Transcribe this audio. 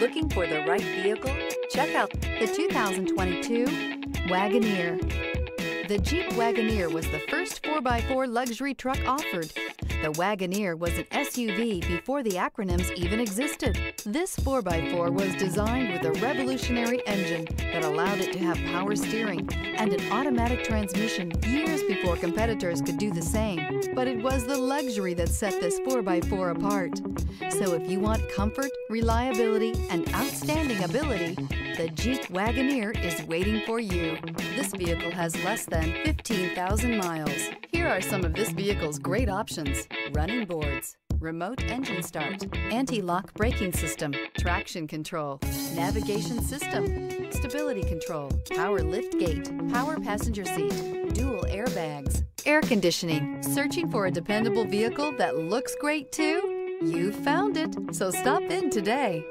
Looking for the right vehicle? Check out the 2022 Wagoneer. The Jeep Wagoneer was the first 4x4 luxury truck offered. The Wagoneer was an SUV before the acronyms even existed. This 4x4 was designed with a revolutionary engine that allowed it to have power steering and an automatic transmission years before competitors could do the same. But it was the luxury that set this 4x4 apart. So if you want comfort, reliability, and outstanding ability, the Jeep Wagoneer is waiting for you. This vehicle has less than 15,000 miles. Here are some of this vehicle's great options. Running boards, remote engine start, anti-lock braking system, traction control, navigation system, stability control, power lift gate, power passenger seat, dual airbags, air conditioning. Searching for a dependable vehicle that looks great too? You found it, so stop in today.